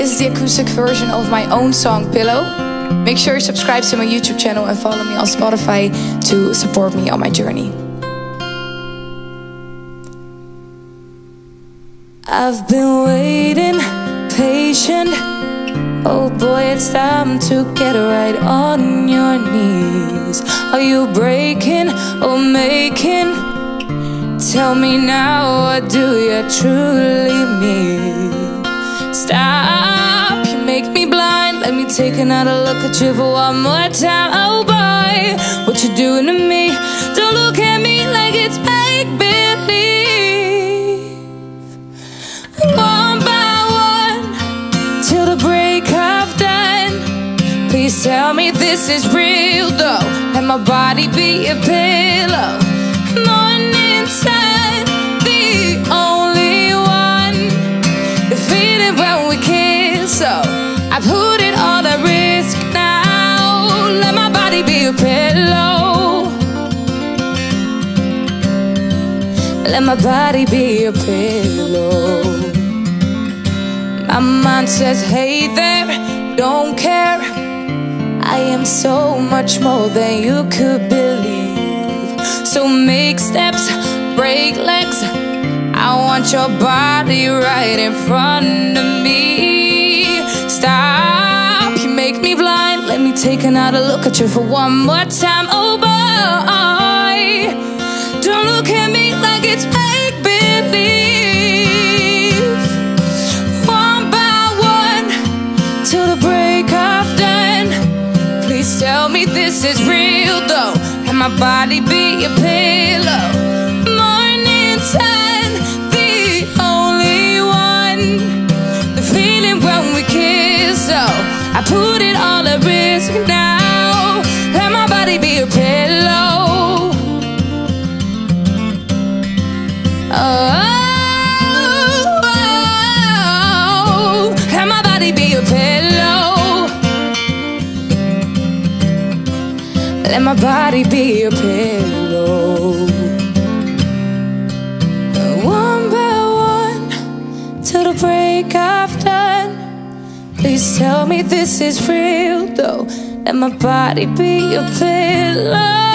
This is the acoustic version of my own song Pillow. Make sure you subscribe to my YouTube channel and follow me on Spotify to support me on my journey. I've been waiting, patient. Oh boy, it's time to get right on your knees. Are you breaking or making? Tell me now, what do you truly mean? Stop, you make me blind. Let me take another look at you for one more time. Oh boy, what you doing to me? Don't look at me like it's make believe. One by one, till the break of dawn. Please tell me this is real though. Let my body be a pillow. Morning when we kiss, so I put it all at risk now. Let my body be a pillow. Let my body be a pillow. My mind says, hey there, don't care. I am so much more than you could believe. So make steps, break legs. I want your body right in front Let me take another look at you for one more time. Oh boy, don't look at me like it's make believe. One by one, till the break of dawn. Please tell me this is real though. And my body be a pillow. Morning sun, I put it all at risk now. Let my body be a pillow. Oh, let my body be a pillow. Let my body be a pillow. Please tell me this is real, though. Let my body be a pillow.